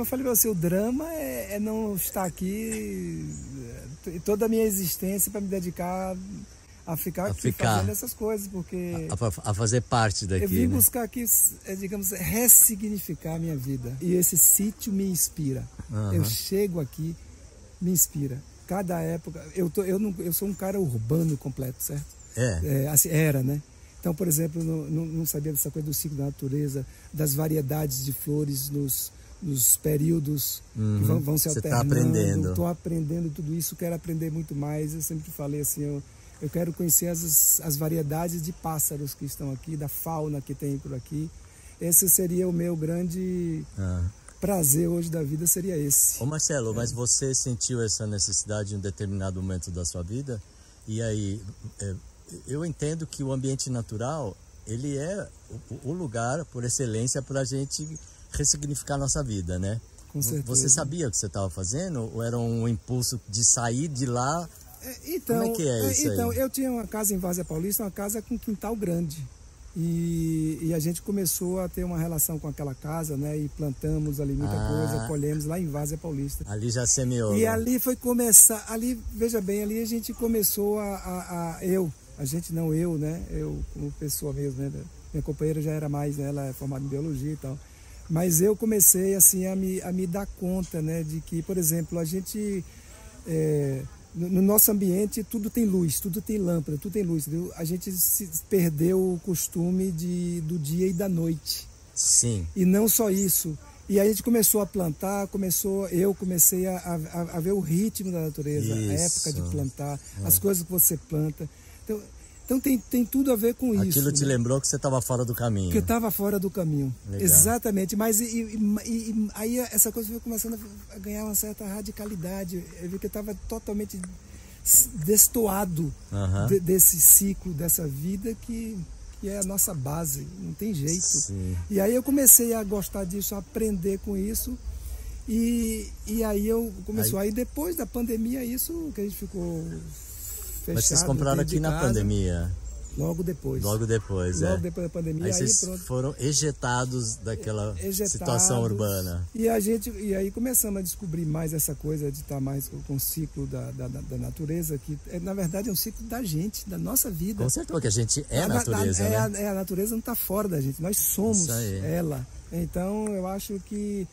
eu falei para você, o drama é, é, não estar aqui é, toda a minha existência para me dedicar a ficar a ficar. fazendo essas coisas, porque a, a, fazer parte daqui. Eu vim né? buscar aqui, é, digamos, ressignificar a minha vida. E esse sítio me inspira. Uhum. Eu chego aqui, me inspira. Cada época, eu tô, eu não, eu sou um cara urbano completo, certo? É. é assim, era, né? Então, por exemplo, não, não, não sabia dessa coisa do ciclo da natureza, das variedades de flores nos, nos períodos uhum. que vão, vão se alternando. Você está aprendendo. Estou aprendendo tudo isso, quero aprender muito mais. Eu sempre falei assim, eu, eu quero conhecer as, as variedades de pássaros que estão aqui, da fauna que tem por aqui. Esse seria o meu grande ah. prazer hoje da vida, seria esse. Ô Marcelo, é. mas você sentiu essa necessidade em um determinado momento da sua vida? E aí, é, eu entendo que o ambiente natural ele é o, lugar por excelência para a gente ressignificar a nossa vida, né? Com certeza. Você sabia o que você estava fazendo ou era um impulso de sair de lá? É, então, Como é que é isso então aí? eu tinha uma casa em Várzea Paulista, uma casa com quintal grande. E, e, a gente começou a ter uma relação com aquela casa, né? E plantamos ali muita ah, coisa, colhemos lá em Várzea Paulista. Ali já semeou. E né? ali foi começar, ali, veja bem, ali a gente começou a, a, a eu, a gente não eu, né? Eu como pessoa mesmo, né? Minha companheira já era mais, né? ela é formada em biologia e tal. Mas eu comecei assim a me, a me dar conta, né? De que, por exemplo, a gente é, no, no, nosso ambiente tudo tem luz, tudo tem lâmpada, tudo tem luz. Entendeu? A gente perdeu o costume de, do dia e da noite. Sim. E não só isso. E aí a gente começou a plantar, começou, eu comecei a, a, a ver o ritmo da natureza, isso. a época de plantar, é. as coisas que você planta. Então, então tem, tem tudo a ver com Aquilo isso. Aquilo te né? lembrou que você estava fora do caminho. Que eu estava fora do caminho. Legal. Exatamente. Mas e, e, e, aí essa coisa foi começando a ganhar uma certa radicalidade. Eu vi que eu estava totalmente destoado uhum. de, desse ciclo, dessa vida que, que é a nossa base. Não tem jeito. Sim. E aí eu comecei a gostar disso, a aprender com isso. E, e aí eu começou aí, aí depois da pandemia isso que a gente ficou Mas vocês compraram aqui na casa, pandemia? Logo depois. Logo depois, Logo é. depois da pandemia. Aí, aí vocês pronto. foram ejetados daquela ejetados, situação urbana. E a gente e aí começamos a descobrir mais essa coisa de estar mais com, o ciclo da, da, da, natureza, que é, na verdade é um ciclo da gente, da nossa vida. Com certeza, porque a gente é a, natureza, a, né? É a, é a natureza não está fora da gente, nós somos ela. Então eu acho que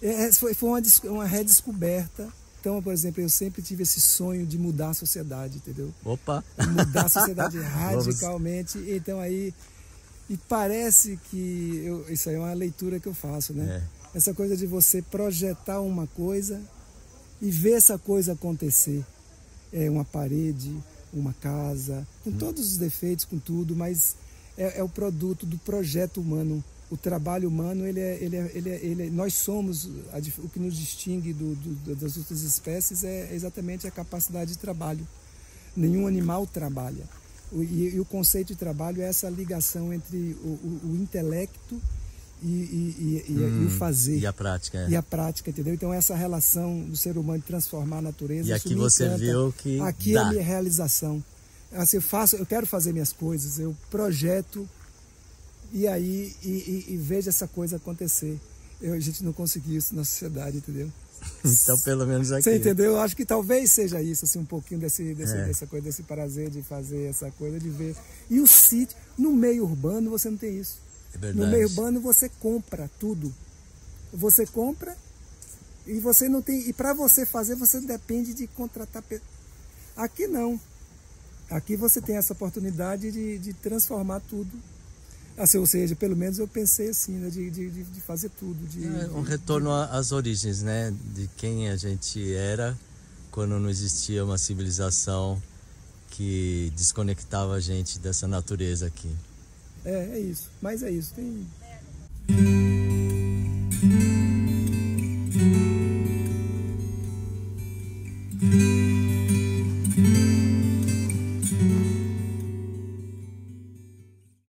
é, foi, foi uma, uma redescoberta então, por exemplo, eu sempre tive esse sonho de mudar a sociedade, entendeu? Opa! Mudar a sociedade radicalmente. Então aí. E parece que. Eu, isso aí é uma leitura que eu faço, né? É. Essa coisa de você projetar uma coisa e ver essa coisa acontecer. É uma parede, uma casa, com hum. todos os defeitos, com tudo, mas é, é o produto do projeto humano o trabalho humano, ele é, ele é, ele é, ele é, nós somos, a, o que nos distingue do, do, das outras espécies é exatamente a capacidade de trabalho. Nenhum animal trabalha. O, e, e, o conceito de trabalho é essa ligação entre o, o, o intelecto e, e, e, hum, e, o fazer. E a prática. É. E a prática, entendeu? Então, essa relação do ser humano de transformar a natureza. E aqui você encanta. viu que. Aqui dá. é a minha realização. Assim, eu faço, eu quero fazer minhas coisas, eu projeto e aí e, e, e veja essa coisa acontecer. Eu, a gente não conseguiu isso na sociedade, entendeu? Então, pelo menos aqui. Você entendeu? Eu acho que talvez seja isso, assim, um pouquinho desse, desse é. dessa coisa, desse prazer de fazer essa coisa, de ver. E o sítio, no meio urbano, você não tem isso. É no meio urbano, você compra tudo. Você compra e você não tem. E para você fazer, você depende de contratar. Aqui não. Aqui você tem essa oportunidade de, de transformar tudo Assim, ou seja, pelo menos eu pensei assim, né, de, de, de fazer tudo. De, é um retorno às origens, né? De quem a gente era quando não existia uma civilização que desconectava a gente dessa natureza aqui. É, é isso. Mas é isso. Tem...